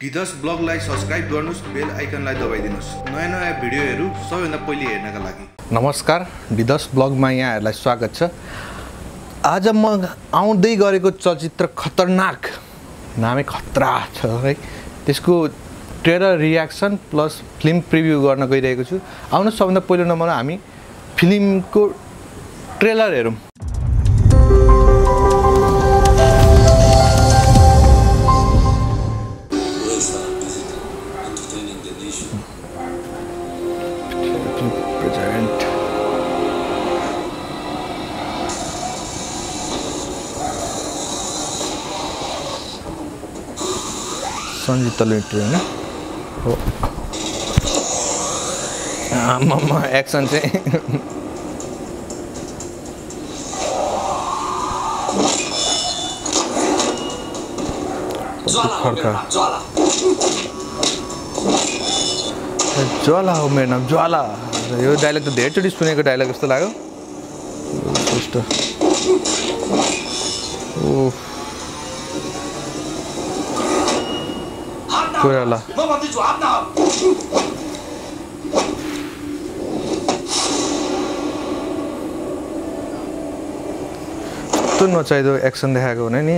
टिदस ब्लगलाई subscribe गर्नुहोस् बेल आइकनलाई दबाइदिनुहोस्। नयाँ नयाँ भिडियोहरू सबैभन्दा पहिले हेर्नका लागि। नमस्कार डिदस ब्लगमा यहाँहरूलाई स्वागत छ। आज म आउँदै गरेको चलचित्र खतरनाक नामै खतरा छ है। त्यसको trailer reaction plus film preview गर्न गइरहेको छु। आउनुहोस् सबभन्दा पहिलो नम्बरमा हामी फिल्मको ट्रेलर हेरौँ। Entertaining the nation. Present Sanjita Letri होइन हो आमामा एक्सन चाहिँ नाम, ज्वाला हो मेरो नाम ज्वाला यो डाइलग त धेरैचोटि सुनेको डाइलग जस्तो लाग्यो ओ। कोइराला। कस्तो नचाहिँदो एक्सन देखाएको हुने नि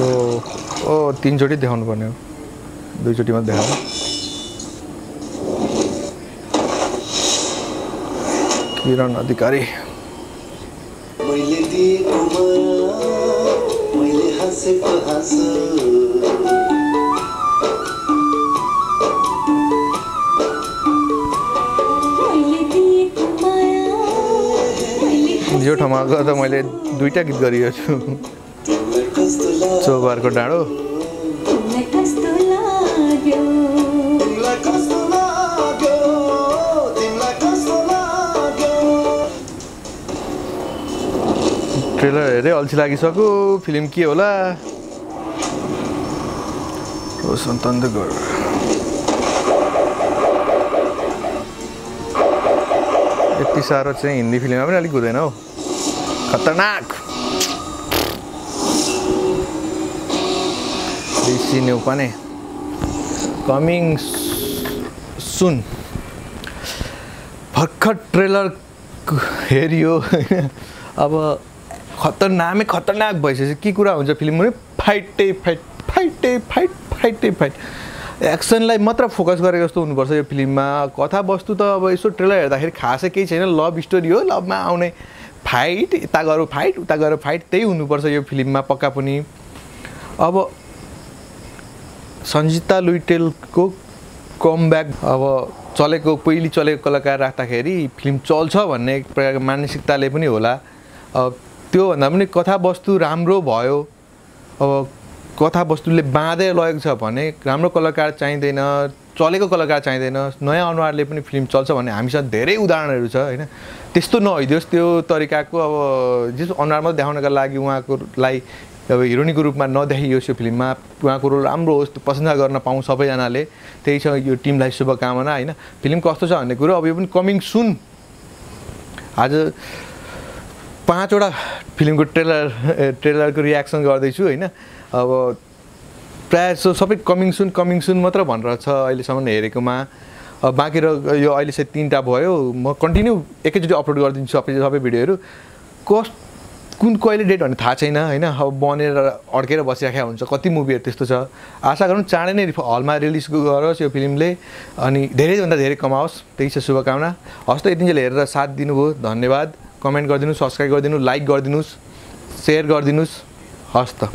ओ ओ तिनचोटि देखाउनु पर्ने हो दुईचोटि मात्रै देखाएको किरण अधिकारी यो ठाउँमा गर्दा मैले दुईवटा गीत गरिएको छु चौबारको डाँडो। ट्रेलर हेरेँ अल्छी लागिसक्यो। फिल्म के होला? रोशन तन्दगर यति साह्रो चाहिँ हिन्दी फिल्ममा पनि अलिक हुँदैन हौ। खतरनाक। बेसी न्यौपाने कमिङ सुन। भर्खर ट्रेलर हेरियो। अब खतरनामै खतरनाक भइसकेपछि के कुरा हुन्छ फिल्ममा फाइटै फाइट फाइटै फाइट फाइटै फाइट। एक्सनलाई मात्र फोकस गरेको जस्तो हुनुपर्छ यो फिल्ममा। कथावस्तु त अब यसो ट्रेलर हेर्दाखेरि खासै केही छैन। लभ स्टोरी हो लभमा आउने फाइट यता गएर फाइट उता गएर फाइट त्यही हुनुपर्छ यो फिल्ममा पक्का पनि। अब सन्जिता लुइटेलको कमब्याक अब चलेको पहिली चलेको कलाकार राख्दाखेरि फिल्म चल्छ भन्ने एक प्रकारको मानसिकताले पनि होला। अब त्योभन्दा पनि कथावस्तु राम्रो भयो। अब कथावस्तुले बाँधेर लगेको छ भने राम्रो कलाकार चाहिँदैन चलेको कलाकार चाहिँदैन नयाँ अनुहारले पनि फिल्म चल्छ भन्ने हामीसँग धेरै उदाहरणहरू छ होइन? त्यस्तो नहोइदियोस् त्यो तरिकाको अब जस्तो अनुहार मात्रै देखाउनका लागि उहाँकोलाई अब हिरोइनको रूपमा नदेखियोस् यो फिल्ममा। उहाँको रोल राम्रो होस् प्रशंसा गर्न पाऊँ सबैजनाले। त्यही छ यो टिमलाई शुभकामना होइन? फिल्म कस्तो छ भन्ने कुरो अब यो पनि कमिङ सुन आज पाँचवटा फिल्मको ट्रेलर ट्रेलरको रियाक्सन गर्दैछु होइन? अब प्रायः जस्तो सबै कमिङ सुन कमिङ सुन मात्र भनेर छ अहिलेसम्म हेरेकोमा। अब बाँकी र यो अहिले चाहिँ तिनवटा भयो। म कन्टिन्यू एकैचोटि अपलोड गरिदिन्छु सबै सबै भिडियोहरू। कस कुन कहिले डेट भन्ने थाहा छैन होइन? अब बनेर अड्केर बसिराखेको हुन्छ। कति मुभीहरू त्यस्तो छ। आशा गरौँ चाँडै नै हलमा रिलिज गरोस् यो फिल्मले अनि धेरैभन्दा धेरै कमाओस्। त्यही छ शुभकामना। हस् त यतिन्जेल हेरेर साथ दिनुभयो। धन्यवाद। कमेन्ट गरिदिनुहोस् सब्सक्राइब गरिदिनु लाइक गरिदिनुहोस् सेयर गरिदिनुहोस्। हस् त।